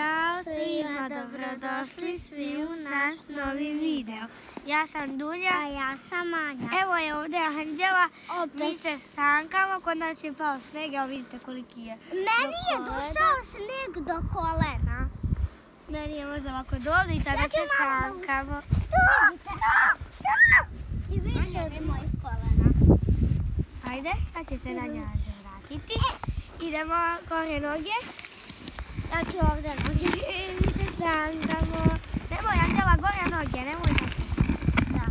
Ćao svima, dobrodošli svi u naš novi video. Ja sam Dunja. A ja sam Anja. Evo je ovdje Anđela. Mi se sankamo, kod nas je pao sneg, evo vidite koliki je. Meni je došao sneg do kolena. Meni je možda ovako dobro i sada Ja ću se malo sankamo. I više od mojih kolena. Ajde, sad će se na njađe vratiti. Idemo gore noge. Ovdje noge. Mi se sankamo. Nemoj gore noge, nemoj da Da.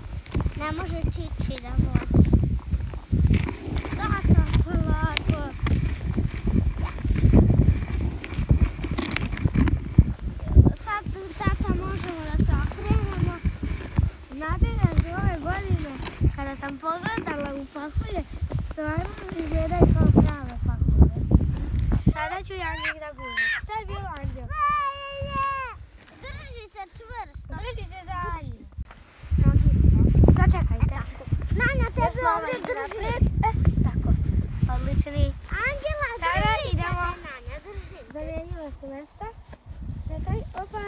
Ne može da polako. Sad možemo da kada sam pogledala u pahulje, stvarno izgledaju kao prave pahulje. Sada ću ja njih da guram. Šta je bilo, Anđeo? Drži se čvrsto. Drži se za Anđe. Nogice. Začekajte. Nana, tebe Još malo ovdje ide drži. naprijed. E, tako. Nanja, drži. Zamijenila su mesta. Čekaj, opa.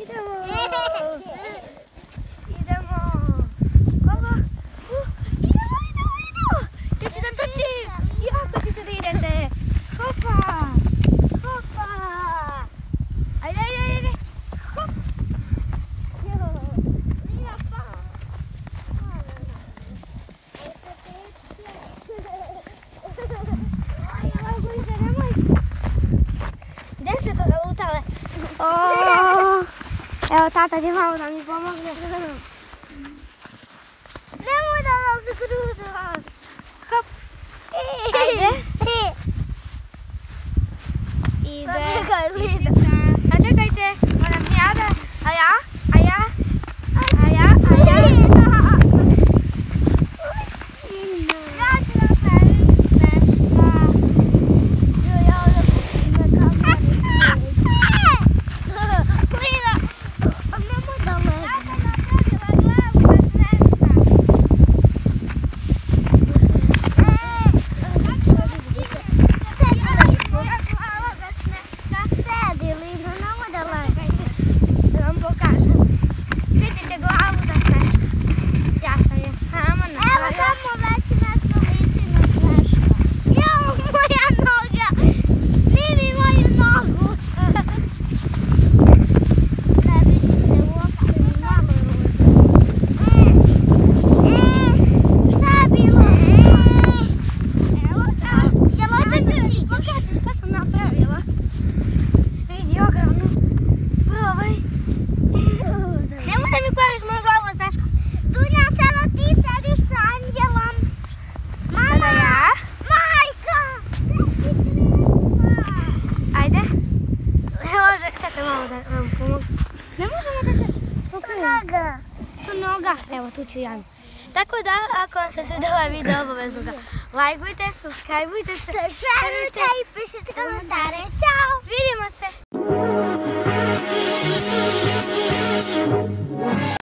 Idemo. Idemo. Ovo. Uh, idemo, idemo, idemo. Ja ću da trčim. Jako ćete da idete. Hopa. Hopa. Ajde, ajde, ajde. Hop. Jo. Nije pao. Aj, ovako ide, nemoj. Ste to zalutale? Evo, tata će malo da mi pomogne. Nemoj da nam se kruža. Hop. Ajde. Ide. Lida. Sačekajte, moram ja da... A ja? A ja? A ja? A ja? Ja ću da pravim smeška. Ja ovdje pustim na kameru. Lida, nemoj da Ja legne. sam napravila glavu za smeška. Moja glava za smeška. Sedi, Lida, nemoj da legne. Da vam pokažem. Vidite glavu za smeška. Ja sam je sama Evo napravila. samo već nešto liči na smeška. Jo, moja noga. Snimi moju nogu. Ne vidi se uopšte ni malo ružno. Šta je bilo? Evo da. Jel hoćeš da siđeš? Pokažem šta sam napravila. Vidi ogromnu. Probaj. Nemoj da mi kvariš moju glavu za smeška. Dunja, sada ti sediš sa Anđelom. Mama! Sada ja. Majka! Ajde. Evo, malo da vam pomogu. Ne možemo da se pokrenemo. Noga. Tu noga. Evo, tu ću ja. Tako da, ako vam se svidio ovaj video, obavezno ga lajkujte, subscribeujte se. Šerujte i pišite